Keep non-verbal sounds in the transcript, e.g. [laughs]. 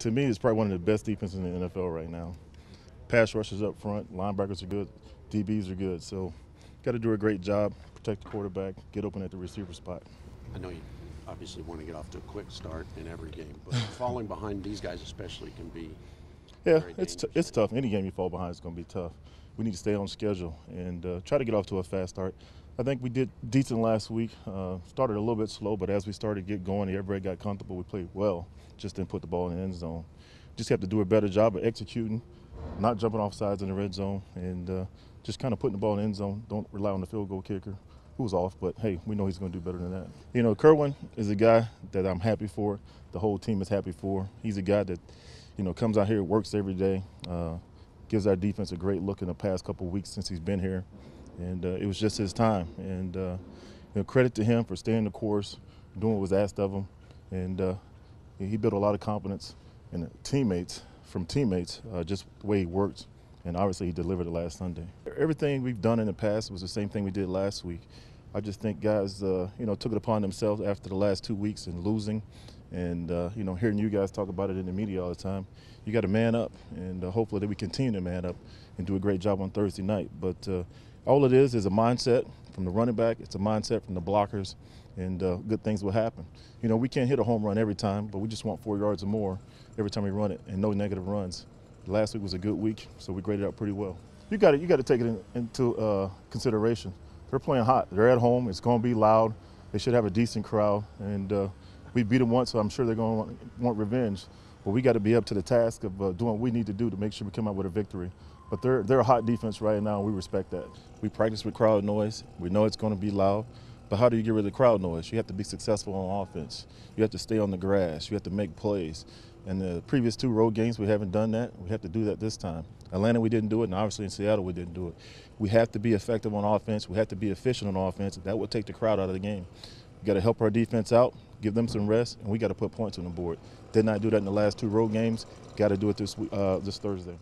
to me, it's probably one of the best defenses in the NFL right now. Pass rushers up front, linebackers are good, DBs are good. So, got to do a great job, protect the quarterback, get open at the receiver spot. I know you obviously want to get off to a quick start in every game, but [laughs] falling behind these guys especially can be Yeah, it's it's tough. Any game you fall behind is going to be tough. We need to stay on schedule and uh, try to get off to a fast start. I think we did decent last week. Uh, started a little bit slow, but as we started to get going, everybody got comfortable. We played well. Just didn't put the ball in the end zone. Just have to do a better job of executing, not jumping off sides in the red zone, and uh, just kind of putting the ball in the end zone. Don't rely on the field goal kicker, who's off, but hey, we know he's going to do better than that. You know, Kerwynn is a guy that I'm happy for. The whole team is happy for. He's a guy that, you know, comes out here, works every day, uh, gives our defense a great look in the past couple weeks since he's been here, and uh, it was just his time. And uh, you know, credit to him for staying the course, doing what was asked of him, and uh, he built a lot of confidence in teammates from teammates, uh, just the way he worked, and obviously he delivered it last Sunday. Everything we've done in the past was the same thing we did last week. I just think guys, uh, you know, took it upon themselves after the last two weeks and losing, and uh, you know, hearing you guys talk about it in the media all the time. You got to man up, and hopefully that we continue to man up and do a great job on Thursday night. But all it is is a mindset from the running back. It's a mindset from the blockers, and uh, good things will happen. You know, we can't hit a home run every time, but we just want four yards or more every time we run it, and no negative runs. Last week was a good week, so we graded out pretty well. You got to you got to take it in, into uh, consideration. They're playing hot. They're at home. It's going to be loud. They should have a decent crowd, and uh, we beat them once, so I'm sure they're going to want, want revenge. But we got to be up to the task of uh, doing what we need to do to make sure we come out with a victory. But they're they're a hot defense right now, and we respect that. We practice with crowd noise. We know it's going to be loud. But how do you get rid of the crowd noise? You have to be successful on offense. You have to stay on the grass. You have to make plays. And the previous two road games, we haven't done that. We have to do that this time. Atlanta, we didn't do it, and obviously in Seattle, we didn't do it. We have to be effective on offense. We have to be efficient on offense. That will take the crowd out of the game. We got to help our defense out, give them some rest, and we got to put points on the board. Did not do that in the last two road games. Got to do it this uh, this Thursday.